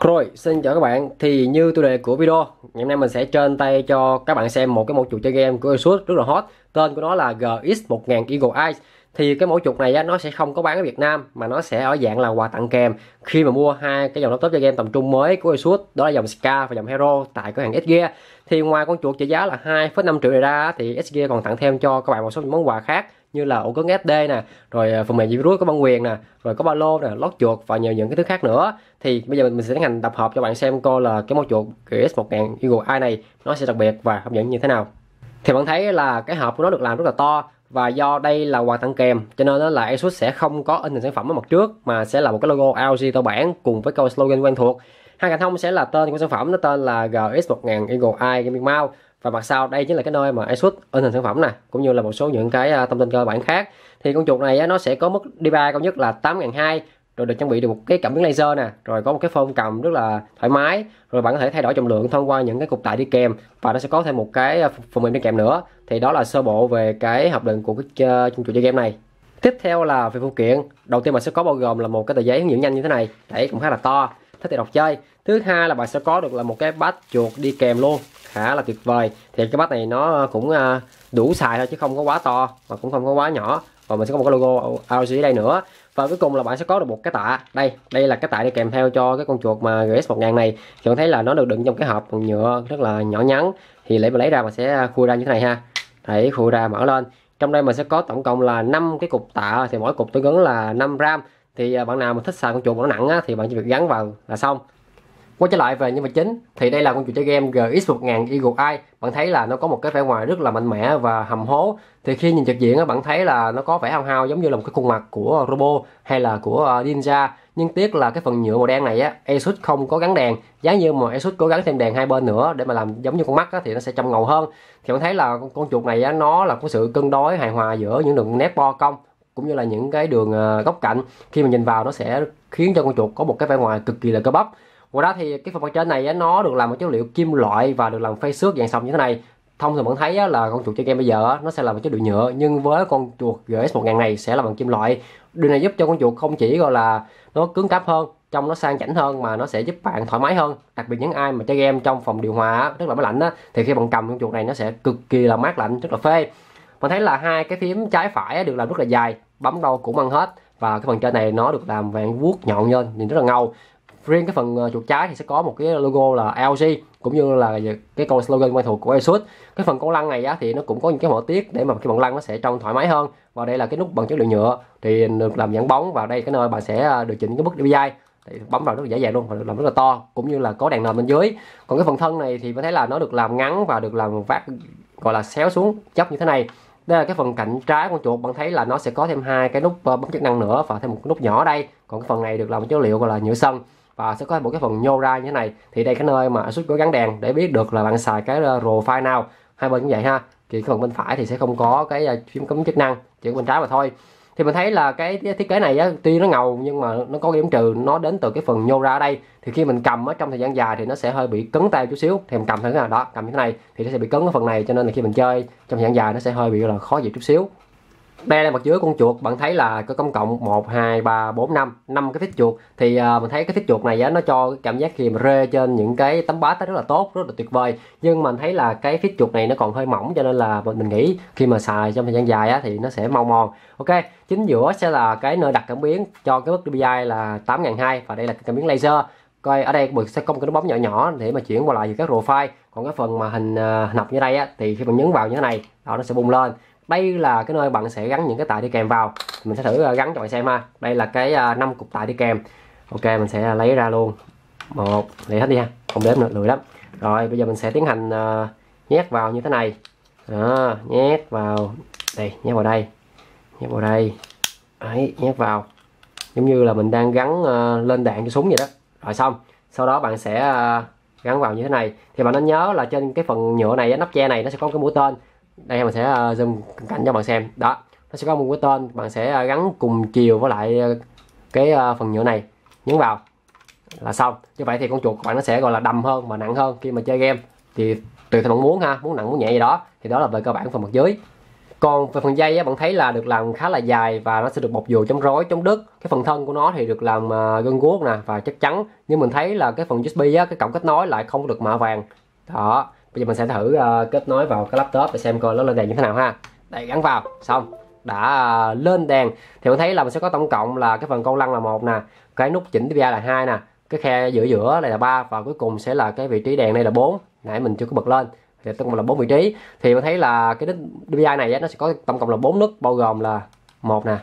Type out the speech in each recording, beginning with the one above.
Rồi, xin chào các bạn. Thì như tiêu đề của video, ngày hôm nay mình sẽ trên tay cho các bạn xem một cái mẫu chuột chơi game của Asus rất là hot. Tên của nó là GX1000 Eagle Eyes. Thì cái mẫu chuột này á, nó sẽ không có bán ở Việt Nam mà nó sẽ ở dạng là quà tặng kèm khi mà mua hai cái dòng laptop chơi game tầm trung mới của Asus, đó là dòng Ska và dòng Hero tại cửa hàng SG. Thì ngoài con chuột trị giá là 2,5 triệu này ra thì SG còn tặng thêm cho các bạn một số món quà khác như là ổ cứng SD nè, rồi à, phần mềm virus có băng quyền nè, rồi có ba lô nè, lót chuột và nhiều những cái thứ khác nữa. Thì bây giờ mình sẽ tiến hành tập hợp cho bạn xem coi là cái mẫu chuột GS 1000 Eagle Eye này nó sẽ đặc biệt và hấp dẫn như thế nào. Thì bạn thấy là cái hộp của nó được làm rất là to và do đây là quà tặng kèm, cho nên là Asus sẽ không có in hình sản phẩm ở mặt trước, mà sẽ là một cái logo LG to bản cùng với câu slogan quen thuộc. Hai cạnh thông sẽ là tên của sản phẩm, nó tên là GS 1000 Eagle Eye Gaming Mouse và mặt sau đây chính là cái nơi mà Asus in hình sản phẩm này, cũng như là một số những cái à, thông tin cơ bản khác. Thì con chuột này nó sẽ có mức DPI cao nhất là 8200 rồi được trang bị được một cái cảm biến laser nè, rồi có một cái phông cầm rất là thoải mái, rồi bạn có thể thay đổi trọng lượng thông qua những cái cục tải đi kèm, và nó sẽ có thêm một cái à, phần mềm đi kèm nữa. Thì đó là sơ bộ về cái hợp định của cái chuột chơi game này. Tiếp theo là về phụ kiện. Đầu tiên mình sẽ có bao gồm là một cái tờ giấy hướng dẫn nhanh như thế này. Đấy, cũng khá là to, thích thì đọc chơi. Thứ hai là bạn sẽ có được là một cái bát chuột đi kèm luôn khá là tuyệt vời. Thì cái bát này nó cũng à, đủ xài thôi chứ không có quá to mà cũng không có quá nhỏ. Và mình sẽ có một cái logo ROG ở đây nữa. Và cuối cùng là bạn sẽ có được một cái tạ. Đây đây là cái tạ đi kèm theo cho cái con chuột mà GS 1000 này. Thì bạn thấy là nó được đựng trong cái hộp bằng nhựa rất là nhỏ nhắn. Thì lấy mà lấy ra mà sẽ à, khui ra như thế này ha. Đấy khui ra mở lên. Trong đây mình sẽ có tổng cộng là 5 cái cục tạ. Thì mỗi cục tương ứng là 5 gram. Thì à, bạn nào mà thích xài con chuột nó nặng á, thì bạn chỉ việc gắn vào là xong quay trở lại về nhân vật chính thì đây là con chuột chơi game GX 1000 Eagle Eye. Bạn thấy là nó có một cái vẻ ngoài rất là mạnh mẽ và hầm hố. Thì khi nhìn trực diện á bạn thấy là nó có vẻ hao hao giống như là một cái khuôn mặt của robot hay là của ờ, Ninja. Nhưng tiếc là cái phần nhựa màu đen này á Asus không có gắn đèn. Giá như mà Asus cố gắng thêm đèn hai bên nữa để mà làm giống như con mắt á, thì nó sẽ trông ngầu hơn. Thì bạn thấy là con chuột này á, nó là có sự cân đối hài hòa giữa những đường nét bo cong cũng như là những cái đường ờ, góc cạnh. Khi mà nhìn vào nó sẽ khiến cho con chuột có một cái vẻ ngoài cực kỳ là cơ bắp ngoài ra thì cái phần mặt trên này nó được làm bằng chất liệu kim loại và được làm phay xước dạng sòng như thế này. Thông thường bạn thấy là con chuột chơi game bây giờ nó sẽ làm bằng chất liệu nhựa, nhưng với con chuột GS 1000 này sẽ là bằng kim loại. Điều này giúp cho con chuột không chỉ, gọi là, nó cứng cáp hơn trong nó sang chảnh hơn, mà nó sẽ giúp bạn thoải mái hơn. Đặc biệt những ai mà chơi game trong phòng điều hòa rất là máy lạnh á, thì khi bạn cầm con chuột này nó sẽ cực kỳ là mát lạnh, rất là phê. Bạn thấy là hai cái phím trái phải được làm rất là dài, bấm đâu cũng ăn hết. Và cái phần trên này nó được làm vàng vuốt nhọn lên nhìn rất là ngầu riêng cái phần ờ, chuột trái thì sẽ có một cái logo là LG cũng như là cái con slogan quen thuộc của Asus. Cái phần con lăn này á, thì nó cũng có những cái họa tiết để mà cái bằng lăn nó sẽ trông thoải mái hơn. Và đây là cái nút bằng chất liệu nhựa thì được làm dẫn bóng và đây cái nơi bạn sẽ ờ, điều chỉnh cái mức DPI thì bấm vào rất là dễ dàng luôn và được làm rất là to cũng như là có đèn nền bên dưới. Còn cái phần thân này thì mình thấy là nó được làm ngắn và được làm vát gọi là xéo xuống dốc như thế này. Đây là cái phần cạnh trái con chuột bạn thấy là nó sẽ có thêm hai cái nút ờ, bấm chức năng nữa và thêm một cái nút nhỏ ở đây. Còn cái phần này được làm chất liệu gọi là nhựa sân và sẽ có một cái phần nhô ra như thế này. Thì đây cái nơi mà Asus có gắn đèn để biết được là bạn xài cái ờ, profile nào. Hai bên cũng vậy ha. Thì cái phần bên phải thì sẽ không có cái ờ, phím cấm chức năng chỉ bên trái mà thôi. Thì mình thấy là cái thiết kế này á, tuy nó ngầu nhưng mà nó có điểm trừ nó đến từ cái phần nhô ra ở đây. Thì khi mình cầm ở trong thời gian dài thì nó sẽ hơi bị cứng tay chút xíu. Thì mình cầm thử là đó cầm như thế này thì nó sẽ bị cứng cái phần này. Cho nên là khi mình chơi trong thời gian dài nó sẽ hơi bị là khó chịu chút xíu đây là mặt dưới con chuột bạn thấy là có công cộng 1 2 3 4 5 năm cái thích chuột. Thì uh, mình thấy cái thích chuột này á, nó cho cảm giác khi mà rê trên những cái tấm bát rất là tốt rất là tuyệt vời. Nhưng mình thấy là cái phít chuột này nó còn hơi mỏng cho nên là mình nghĩ khi mà xài trong thời gian dài á, thì nó sẽ mau mòn. Ok chính giữa sẽ là cái nơi đặt cảm biến cho cái mức DPI là 8200 và đây là cái cảm biến laser. Coi ở đây sẽ có một cái nút bấm nhỏ nhỏ để mà chuyển qua lại giữa các profile. Còn cái phần mà hình uh, nọc như đây á, thì khi mình nhấn vào như thế này đó nó sẽ bung lên đây là cái nơi bạn sẽ gắn những cái tạ đi kèm vào. Mình sẽ thử à, gắn cho bạn xem ha. Đây là cái à, năm cục tạ đi kèm. Ok mình sẽ lấy ra luôn. Một để hết đi ha. Không đếm nữa lười lắm. Rồi bây giờ mình sẽ tiến hành uh, nhét vào như thế này. Đó, nhét vào. Đây nhét vào đây. Nhét vào đây. Đấy, nhét vào. Giống như là mình đang gắn uh, lên đạn cho súng vậy đó. Rồi xong. Sau đó bạn sẽ uh, gắn vào như thế này. Thì bạn nên nhớ là trên cái phần nhựa này nắp che này nó sẽ có cái mũi tên đây mình sẽ ờ, zoom cảnh cho bạn xem. Đó nó sẽ có một cái tên bạn sẽ ờ, gắn cùng chiều với lại ờ, cái phần nhựa này. Nhấn vào là xong. Như vậy thì con chuột của bạn nó sẽ gọi là đầm hơn và nặng hơn khi mà chơi game. Thì tùy theo bạn muốn ha muốn nặng muốn nhẹ gì đó thì đó là về cơ bản phần mặt dưới. Còn về phần dây á, bạn thấy là được làm khá là dài và nó sẽ được bọc dù chống rối chống đứt. Cái phần thân của nó thì được làm gân guốc nè và chắc chắn. Nhưng mình thấy là cái phần USB á, cái cổng kết nối lại không được mạ vàng. Đó bây giờ mình sẽ thử uh, kết nối vào cái laptop để xem coi nó lên đèn như thế nào ha. Đây gắn vào. Xong đã uh, lên đèn. Thì mình thấy là mình sẽ có tổng cộng là cái phần con lăn là một nè cái nút chỉnh DPI là hai nè cái khe giữa giữa này là ba và cuối cùng sẽ là cái vị trí đèn đây là 4 nãy mình chưa có bật lên thì tổng cộng là bốn vị trí. Thì mình thấy là cái DPI này nó sẽ có tổng cộng là bốn nút bao gồm là một nè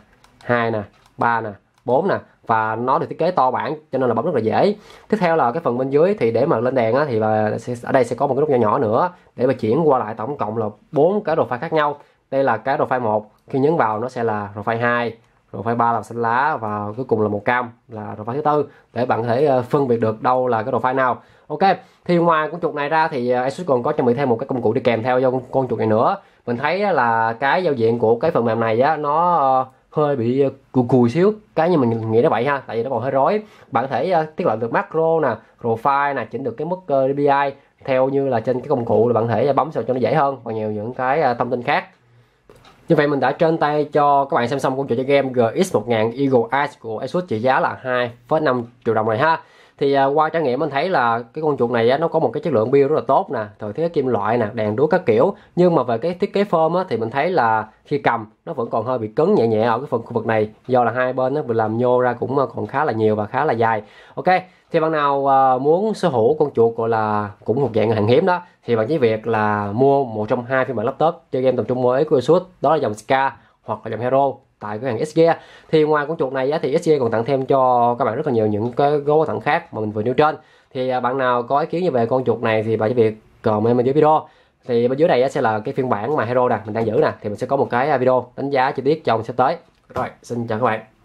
hai nè ba nè 4 nè và nó được thiết kế to bản cho nên là bấm rất là dễ. Tiếp theo là cái phần bên dưới thì để mà lên đèn á, thì là ở đây sẽ có một cái nút nhỏ nhỏ nữa để mà chuyển qua lại tổng cộng là bốn cái đồ file khác nhau. Đây là cái đồ file một khi nhấn vào nó sẽ là đồ file 2 rồi file 3 là xanh lá và cuối cùng là màu cam là đồ file thứ tư để bạn có thể ờ, phân biệt được đâu là cái đồ file nào. Ok thì ngoài con chuột này ra thì ờ, Asus còn có trang bị thêm một cái công cụ đi kèm theo cho con chuột này nữa. Mình thấy là cái giao diện của cái phần mềm này á nó ờ, hơi bị ờ, cùi cùi xíu. Cái như mình nghĩ nó vậy ha tại vì nó còn hơi rối. Bạn có thể ờ, tiết lộ được macro nè profile nè chỉnh được cái mức ờ, DPI theo như là trên cái công cụ là bạn thể bấm sao cho nó dễ hơn và nhiều những cái thông tin khác. Như vậy mình đã trên tay cho các bạn xem xong con trò chơi game GX 1000 Eagle Eyes của Asus trị giá là 2,5 triệu đồng này ha thì à, qua trải nghiệm mình thấy là cái con chuột này á, nó có một cái chất lượng build rất là tốt nè thời thiết kế kim loại nè đèn đuốc các kiểu. Nhưng mà về cái thiết kế form á, thì mình thấy là khi cầm nó vẫn còn hơi bị cứng nhẹ nhẹ ở cái phần khu vực này. Do là hai bên nó bị làm nhô ra cũng à, còn khá là nhiều và khá là dài. Ok thì bạn nào à, muốn sở hữu con chuột gọi là cũng một dạng hàng hiếm đó thì bạn chỉ việc là mua một trong hai phiên bản laptop chơi game tầm trung mới của Asus đó là dòng Ska hoặc là dòng Hero tại cửa hàng SG thì ngoài con chuột này thì SG còn tặng thêm cho các bạn rất là nhiều những cái gấu tặng khác mà mình vừa nêu trên. Thì à, bạn nào có ý kiến như về con chuột này thì bạn chỉ việc comment bên dưới video. Thì bên dưới này sẽ là cái phiên bản mà Hero nè, mình đang giữ nè, thì mình sẽ có một cái à, video đánh giá chi tiết trong sắp tới. Rồi, xin chào các bạn.